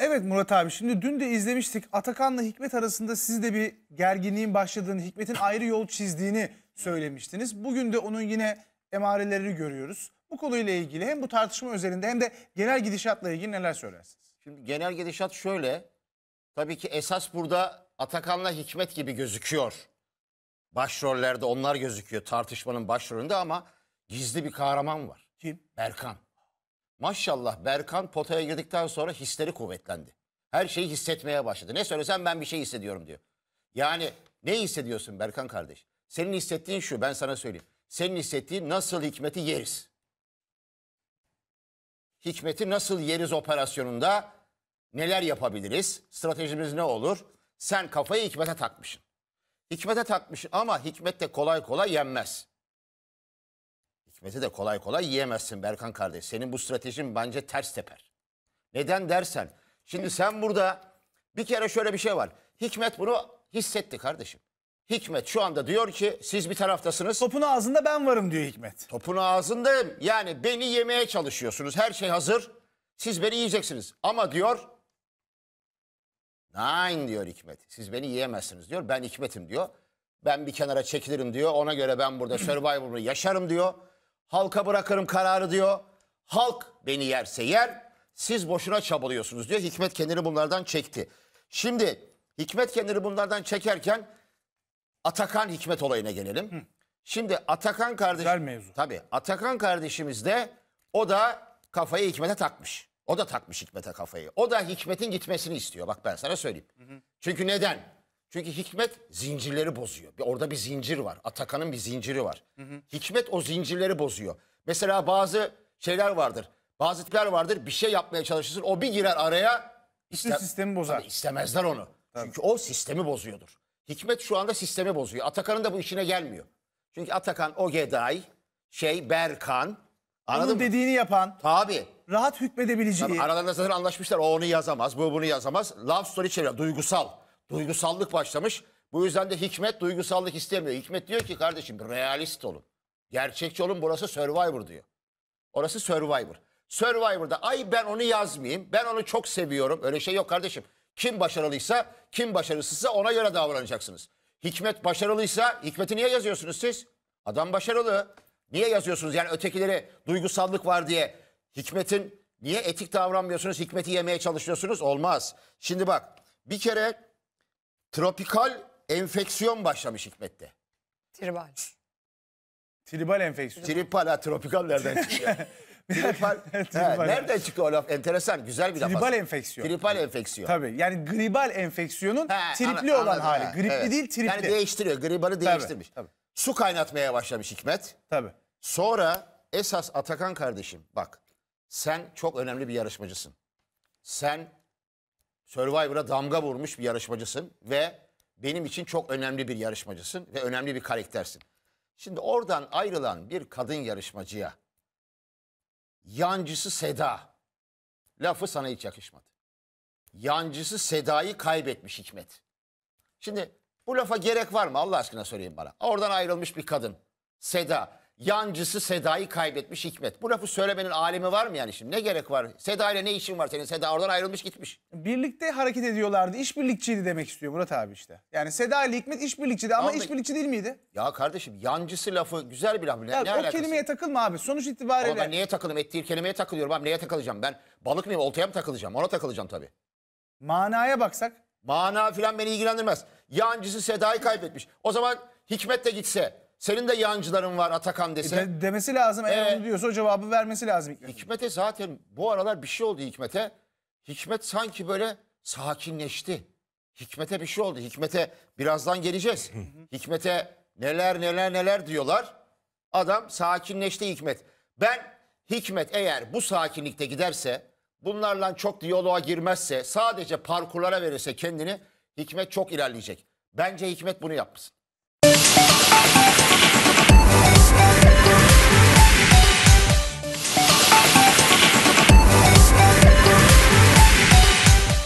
Evet Murat abi şimdi dün de izlemiştik. Atakan'la Hikmet arasında siz de bir gerginliğin başladığını, Hikmet'in ayrı yol çizdiğini söylemiştiniz. Bugün de onun yine emarelerini görüyoruz. Bu konuyla ilgili hem bu tartışma özelinde hem de genel gidişatla ilgili neler söylersiniz? Şimdi genel gidişat şöyle. Tabii ki esas burada Atakan'la Hikmet gibi gözüküyor. Başrollerde onlar gözüküyor tartışmanın başrolünde ama gizli bir kahraman var. Kim? Berkan. Maşallah Berkan potaya girdikten sonra hisleri kuvvetlendi. Her şeyi hissetmeye başladı. Ne söylesem ben bir şey hissediyorum diyor. Yani ne hissediyorsun Berkan kardeş? Senin hissettiğin şu ben sana söyleyeyim. Senin hissettiğin nasıl hikmeti yeriz. Hikmeti nasıl yeriz operasyonunda neler yapabiliriz? Stratejimiz ne olur? Sen kafayı hikmete takmışsın. Hikmete takmışsın ama hikmet de kolay kolay yenmez. Hikmeti de kolay kolay yiyemezsin Berkan kardeş. Senin bu stratejin bence ters teper. Neden dersen. Şimdi sen burada bir kere şöyle bir şey var. Hikmet bunu hissetti kardeşim. Hikmet şu anda diyor ki siz bir taraftasınız. Topun ağzında ben varım diyor Hikmet. Topun ağzındayım. Yani beni yemeye çalışıyorsunuz. Her şey hazır. Siz beni yiyeceksiniz. Ama diyor Nein diyor Hikmet. Siz beni yiyemezsiniz diyor. Ben Hikmet'im diyor. Ben bir kenara çekilirim diyor. Ona göre ben burada Survivor'ı yaşarım diyor. Halka bırakırım kararı diyor. Halk beni yerse yer. Siz boşuna çabalıyorsunuz diyor. Hikmet kendini bunlardan çekti. Şimdi Hikmet kendini bunlardan çekerken Atakan Hikmet olayına gelelim. Şimdi Atakan kardeş Güzel mevzu. Tabii Atakan kardeşimiz de o da kafayı Hikmet'e takmış. O da takmış Hikmet'e kafayı. O da Hikmet'in gitmesini istiyor. Bak ben sana söyleyeyim. Çünkü neden? Çünkü Hikmet zincirleri bozuyor. Bir- Orada bir zincir var. Atakan'ın bir zinciri var. Hikmet o zincirleri bozuyor. Mesela bazı şeyler vardır. Bazı tipler vardır. Bir şey yapmaya çalışırsın. O bir girer araya. Bütün sistemi bozar. Tabii istemezler onu. Çünkü o sistemi bozuyordur. Hikmet şu anda sistemi bozuyor. Atakan'ın da bu işine gelmiyor. Çünkü Atakan, Ogeday, şey Berkan. Anladın Onun mı? dediğini yapan, Tabii. rahat hükmedebileceği. Tabii aralarında zaten anlaşmışlar. O onu yazamaz, bu bunu yazamaz. Love story çeviriyor. Duygusal. Duygusallık başlamış. Bu yüzden de Hikmet duygusallık istemiyor. Hikmet diyor ki kardeşim realist olun. Gerçekçi olun burası Survivor diyor. Orası Survivor. Survivor'da ay ben onu yazmayayım. Ben onu çok seviyorum. Öyle şey yok kardeşim. Kim başarılıysa, kim başarısızsa ona göre davranacaksınız. Hikmet başarılıysa Hikmet'i niye yazıyorsunuz siz? Adam başarılı. Niye yazıyorsunuz? Yani ötekileri duygusallık var diye Hikmet'in niye etik davranmıyorsunuz? Hikmet'i yemeye çalışıyorsunuz? Olmaz. Şimdi bak bir kere tropikal enfeksiyon başlamış Hikmet'te. Tribal. Tribal enfeksiyon. Tripal ha tropikal nereden çıkıyor? Tripal. He, nereden çıktı o laf? Enteresan, güzel bir laf. Tribal aslında. enfeksiyon. Tripal enfeksiyon. Tabii yani gribal enfeksiyonun He, tripli ana- olan anladım, hali. he, Gripli evet. değil tripli. Yani değiştiriyor. Gribanı değiştirmiş. tabii. Su kaynatmaya başlamış Hikmet. Tabii. Sonra esas Atakan kardeşim bak sen çok önemli bir yarışmacısın. Sen Survivor'a damga vurmuş bir yarışmacısın ve benim için çok önemli bir yarışmacısın ve önemli bir karaktersin. Şimdi oradan ayrılan bir kadın yarışmacıya yancısı Seda lafı sana hiç yakışmadı. Yancısı Seda'yı kaybetmiş Hikmet. Şimdi bu lafa gerek var mı Allah aşkına söyleyin bana. Oradan ayrılmış bir kadın. Seda. Yancısı Seda'yı kaybetmiş Hikmet. Bu lafı söylemenin alemi var mı yani şimdi? Ne gerek var? Seda ile ne işin var senin? Seda oradan ayrılmış gitmiş. Birlikte hareket ediyorlardı. İşbirlikçiydi demek istiyor Murat abi işte. Yani Seda ile Hikmet işbirlikçiydi ama da- işbirlikçi değil miydi? Ya kardeşim yancısı lafı güzel bir laf. Ne, Ya, ne o alakası? kelimeye takılma abi. Sonuç Ama itibariyle ben neye takıldım? Ettiği kelimeye takılıyorum abi. Neye takılacağım? Ben balık mıyım? Oltaya mı takılacağım? Ona takılacağım tabii. manaya baksak Mana filan beni ilgilendirmez. Yancısı Seda'yı kaybetmiş. O zaman Hikmet de gitse. Senin de yancıların var Atakan dese. de- demesi lazım. Eğer Ee? onu diyorsa o cevabı vermesi lazım Hikmet. Hikmet'e zaten bu aralar bir şey oldu Hikmet'e. Hikmet sanki böyle sakinleşti. Hikmet'e bir şey oldu. Hikmet'e birazdan geleceğiz. Hikmet'e neler neler neler diyorlar. Adam sakinleşti Hikmet. Ben Hikmet eğer bu sakinlikte giderse, bunlarla çok diyaloğa girmezse, sadece parkurlara verirse kendini Hikmet çok ilerleyecek. Bence Hikmet bunu yapmasın.